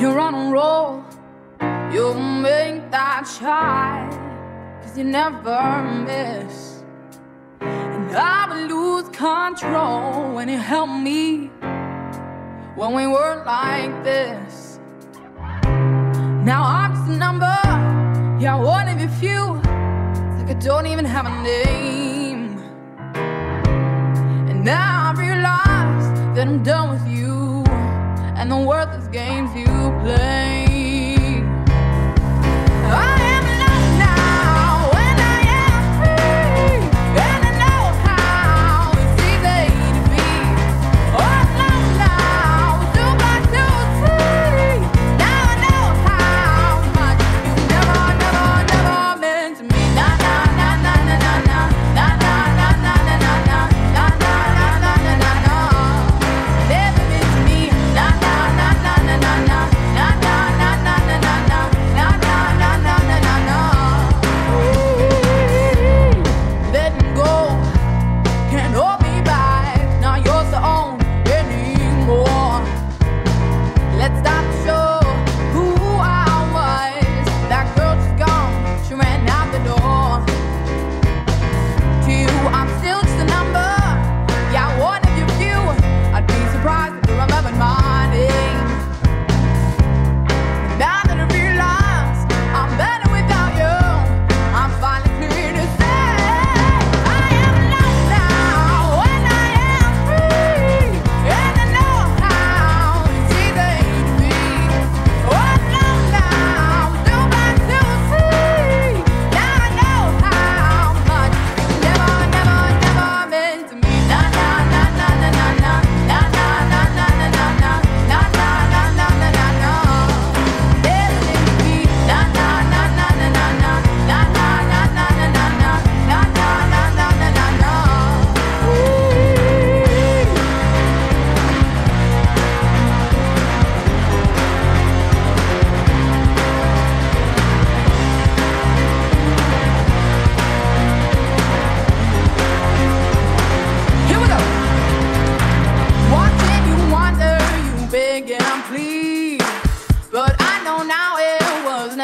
You're on a roll, you make that try, cause you never miss. And I would lose control when you helped me when we were like this. Now I'm just a number, yeah, one of your few. It's like I don't even have a name. And now I realize that I'm done with you, and the worthless games you.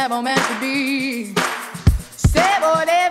never meant to be. Say boy.